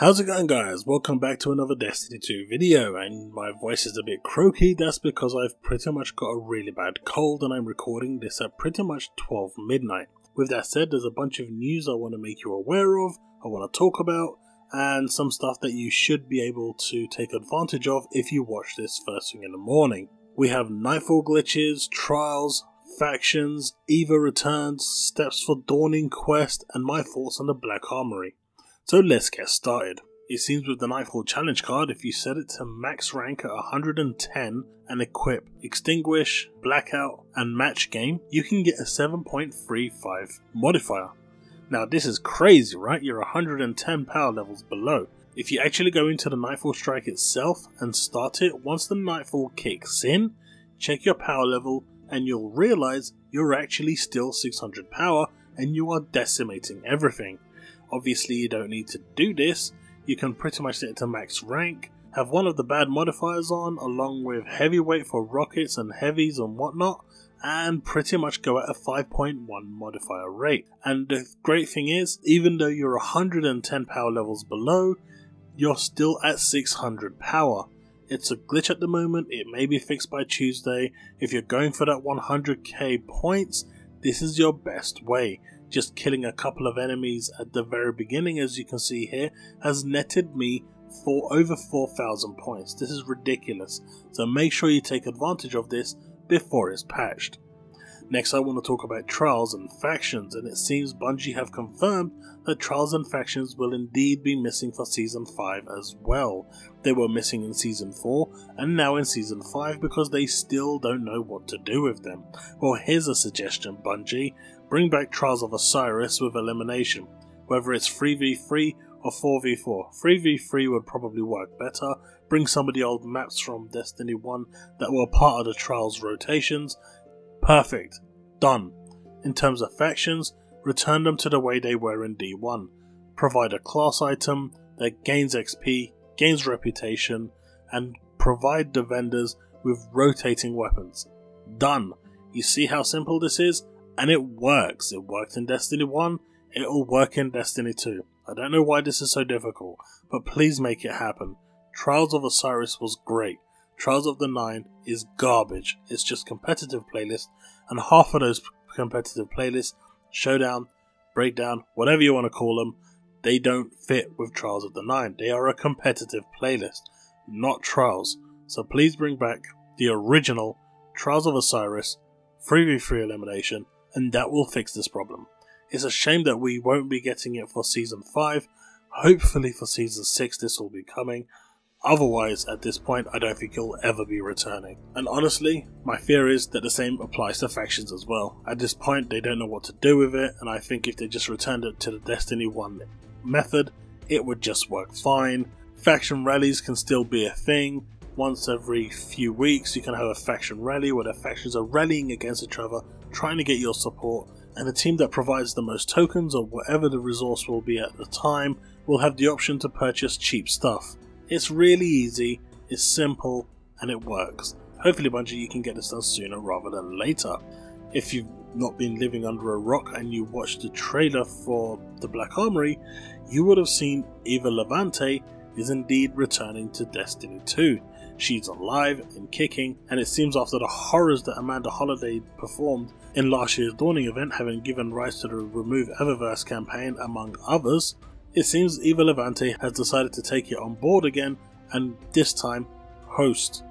How's it going guys? Welcome back to another Destiny 2 video and my voice is a bit croaky, that's because I've pretty much got a really bad cold and I'm recording this at pretty much 12 midnight. With that said, there's a bunch of news I want to make you aware of, I want to talk about, and some stuff that you should be able to take advantage of if you watch this first thing in the morning. We have Nightfall glitches, trials, factions, Eva returns, steps for Dawning Quest, and my thoughts on the Black Armory. So let's get started. It seems with the Nightfall Challenge card, if you set it to max rank at 110 and equip Extinguish, Blackout, and Match Game, you can get a 7.35 modifier. Now this is crazy, right? You're 110 power levels below. If you actually go into the Nightfall Strike itself and start it, once the Nightfall kicks in, check your power level and you'll realize you're actually still 600 power and you are decimating everything. Obviously, you don't need to do this. You can pretty much set it to max rank, have one of the bad modifiers on, along with heavyweight for rockets and heavies and whatnot, and pretty much go at a 5.1 modifier rate. And the great thing is, even though you're 110 power levels below, you're still at 600 power. It's a glitch at the moment, it may be fixed by Tuesday. If you're going for that 100k points, this is your best way just killing a couple of enemies at the very beginning, as you can see here, has netted me for over 4,000 points. This is ridiculous, so make sure you take advantage of this before it's patched. Next, I want to talk about trials and factions, and it seems Bungie have confirmed that trials and factions will indeed be missing for Season 5 as well. They were missing in Season 4, and now in Season 5 because they still don't know what to do with them. Well, here's a suggestion, Bungie. Bring back Trials of Osiris with elimination, whether it's 3v3 or 4v4. 3v3 would probably work better. Bring some of the old maps from Destiny 1 that were part of the Trials rotations. Perfect. Done. In terms of factions, return them to the way they were in D1. Provide a class item that gains XP, gains reputation, and provide the vendors with rotating weapons. Done. You see how simple this is? And it works. It worked in Destiny 1, it'll work in Destiny 2. I don't know why this is so difficult, but please make it happen. Trials of Osiris was great. Trials of the Nine is garbage. It's just competitive playlist, and half of those competitive playlists, Showdown, Breakdown, whatever you want to call them, they don't fit with Trials of the Nine. They are a competitive playlist, not Trials. So please bring back the original Trials of Osiris 3v3 elimination and that will fix this problem. It's a shame that we won't be getting it for season 5. Hopefully, for season 6, this will be coming. Otherwise, at this point, I don't think it'll ever be returning. And honestly, my fear is that the same applies to factions as well. At this point, they don't know what to do with it, and I think if they just returned it to the Destiny 1 method, it would just work fine. Faction rallies can still be a thing. Once every few weeks, you can have a faction rally where the factions are rallying against each other trying to get your support, and the team that provides the most tokens or whatever the resource will be at the time will have the option to purchase cheap stuff. It's really easy, it's simple, and it works. Hopefully, Bungie, you can get this done sooner rather than later. If you've not been living under a rock and you watched the trailer for the Black Armory, you would have seen Eva Levante is indeed returning to Destiny 2. She's alive and kicking, and it seems after the horrors that Amanda Holliday performed in last year's Dawning event, having given rise to the Remove Eververse campaign, among others, it seems Eva Levante has decided to take it on board again and this time host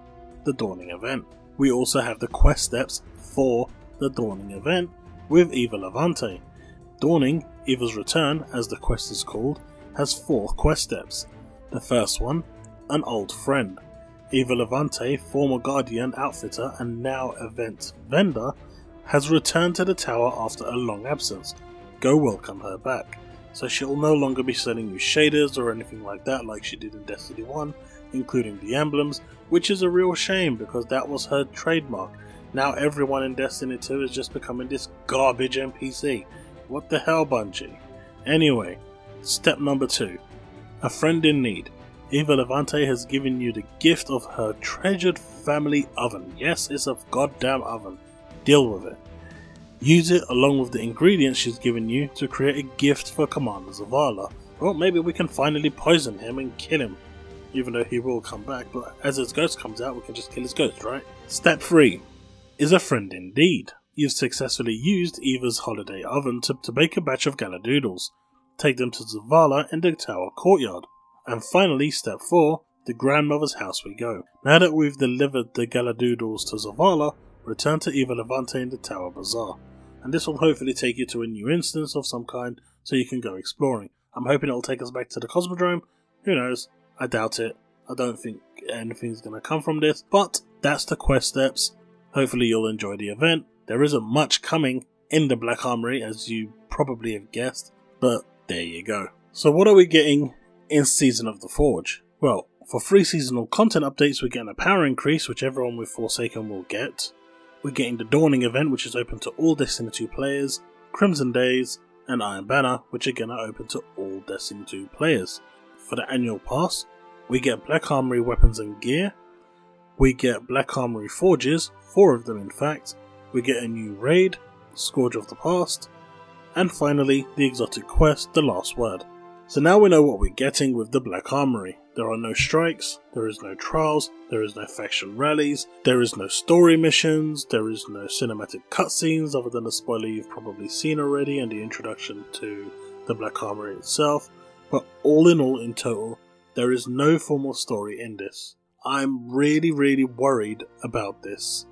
the Dawning event. We also have the quest steps for the Dawning event with Eva Levante. Dawning, Eva's Return, as the quest is called, has four quest steps. The first one, an old friend. Eva Levante, former Guardian outfitter and now event vendor, has returned to the tower after a long absence. Go welcome her back. So she'll no longer be selling you shaders or anything like that like she did in Destiny 1, including the emblems, which is a real shame because that was her trademark. Now everyone in Destiny 2 is just becoming this garbage NPC. What the hell, Bungie? Anyway, step number 2. A friend in need. Eva Levante has given you the gift of her treasured family oven. Yes, it's a goddamn oven. Deal with it. Use it along with the ingredients she's given you to create a gift for Commander Zavala. well, maybe we can finally poison him and kill him. Even though he will come back, but as his ghost comes out, we can just kill his ghost, right? Step 3 is a friend indeed. You've successfully used Eva's holiday oven to, to bake a batch of Gjallardoodles. Take them to Zavala in the tower courtyard. And finally, step 4, the grandmother's house we go. Now that we've delivered the Gjallardoodles to Zavala, return to Eva Levante in the Tower Bazaar. And this will hopefully take you to a new instance of some kind so you can go exploring. I'm hoping it'll take us back to the Cosmodrome. Who knows? I doubt it. I don't think anything's going to come from this, but that's the quest steps. Hopefully, you'll enjoy the event. There isn't much coming in the Black Armory, as you probably have guessed, but there you go. So, what are we getting in Season of the Forge? Well, for free seasonal content updates, we're getting a power increase, which everyone with Forsaken will get. We're getting the Dawning event, which is open to all Destiny 2 players, Crimson Days, and Iron Banner, which again are open to all Destiny 2 players. For the annual pass, we get Black Armory weapons and gear, we get Black Armory forges, four of them in fact, we get a new raid, Scourge of the Past, and finally the exotic quest, The Last Word. So now we know what we're getting with the Black Armory. There are no strikes, there is no trials, there is no faction rallies, there is no story missions, there is no cinematic cutscenes other than a spoiler you've probably seen already and the introduction to the Black Armory itself. But all in all, in total, there is no formal story in this. I'm really, really worried about this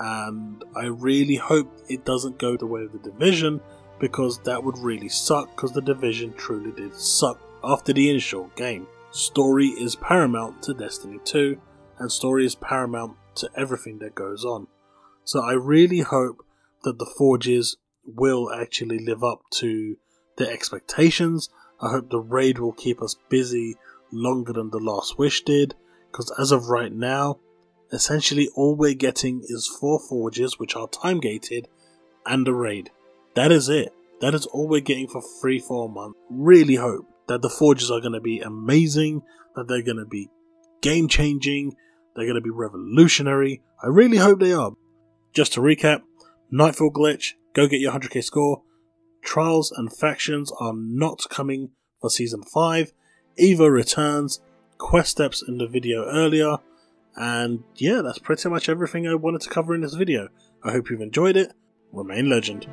and I really hope it doesn't go the way of the division because that would really suck because the division truly did suck after the initial game. Story is paramount to Destiny 2 and story is paramount to everything that goes on. So I really hope that the Forges will actually live up to their expectations. I hope the raid will keep us busy longer than the Last Wish did because as of right now essentially all we're getting is four forges which are time gated and a raid. That is it. That is all we're getting for free for a month. Really hope that the forges are going to be amazing, that they're going to be game changing, they're going to be revolutionary. I really hope they are. Just to recap Nightfall Glitch, go get your 100k score. Trials and Factions are not coming for Season 5. Eva returns. Quest steps in the video earlier. And yeah, that's pretty much everything I wanted to cover in this video. I hope you've enjoyed it. Remain legend.